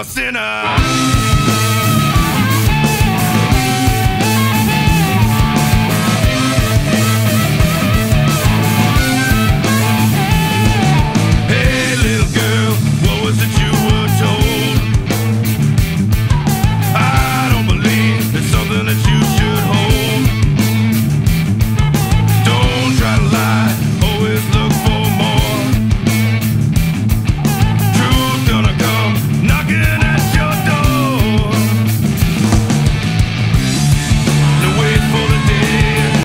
A sinner.